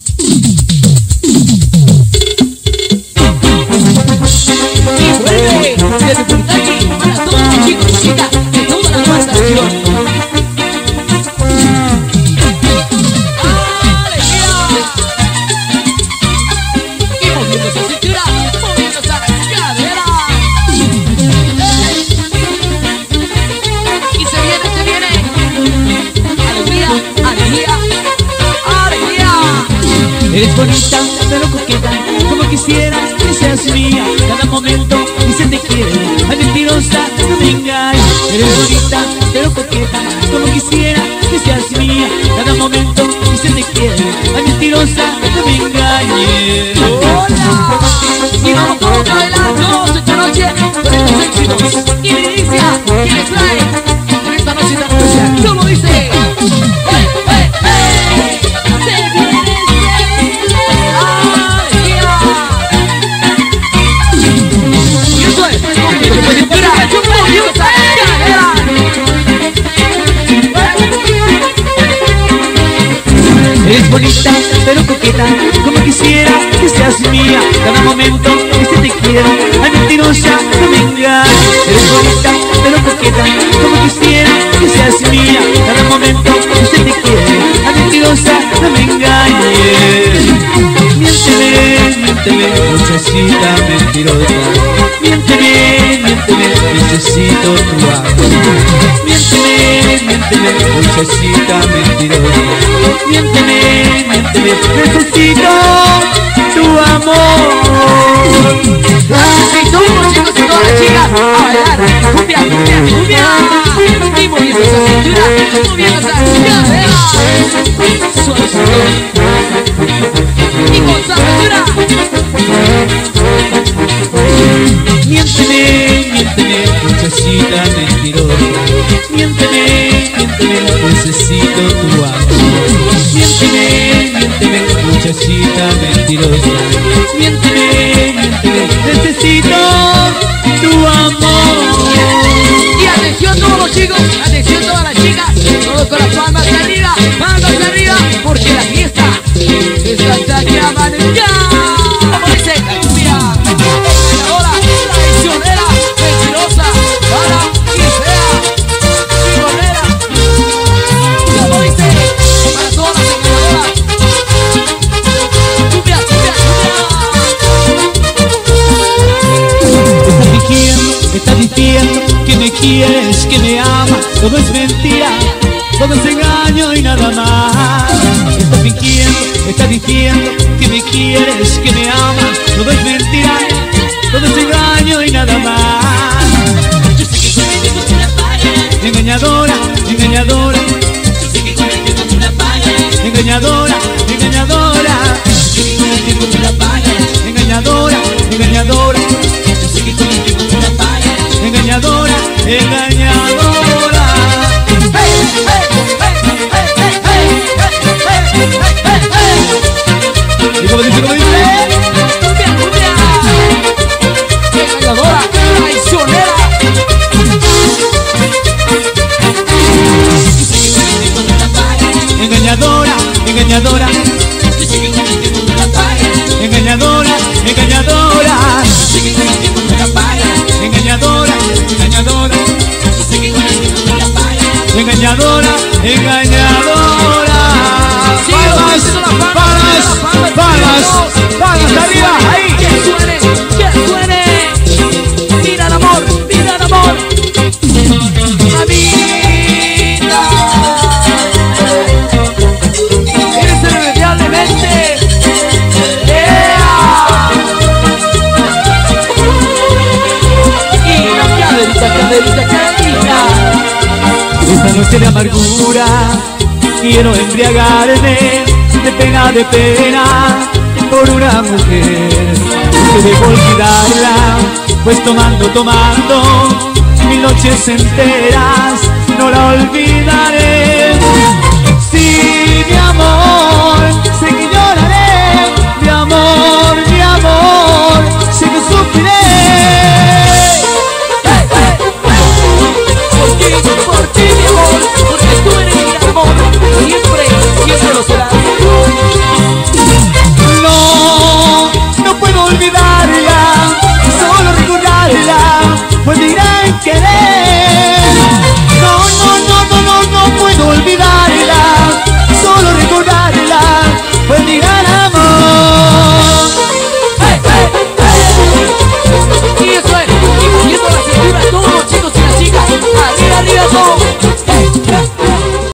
you Eres bonita, pero coqueta, como quisieras que seas mía. Cada momento se te quiere, ay mentirosa, no me engañes Eres bonita, pero coqueta, como quisiera que seas mía. Cada momento se te quiere, ay mentirosa, no me engañes Hola, y vamos todos bailando esta noche éxitos. Y ¿quiénes Eres bonita, pero coqueta, como quisiera que seas mía. Cada momento que se te quiero, ay mentirosa, no me engañes Eres bonita, pero coqueta, como quisiera que seas mía. Cada momento que se te quiere, ay mentirosa, no me engañes Miénteme, miénteme, muchachita mentirosa. Miénteme, miénteme, necesito tu amor. Miénteme, miénteme, muchachita mentirosa Miénteme, miénteme, necesito tu amor. Las chicas a bailar cumbia, cumbia, cumbia. Y moviendo esa cintura, moviendo esa suave, suave muchachita mentirosa. Miénteme, miénteme, necesito tu amor me Todo es mentira, todo es engaño y nada más Estás fingiendo, estás diciendo que me quieres, que me amas Todo es mentira, todo es engaño y nada más Yo sé que conmigo tú la pagas. Engañadora, engañadora, Yo sé que conmigo tú la pagas. engañadora, engañadora Yo sé que conmigo tú la pagas. Engañadora, engañadora, Yo sé que conmigo tú la pagas. engañadora, engañadora engañadora, engañadora. Palmas, palmas, palmas, palmas arriba, ahí. De amargura quiero embriagarme de pena, de pena por una mujer que debo olvidarla, pues tomando, tomando mil noches enteras no la olvidaré.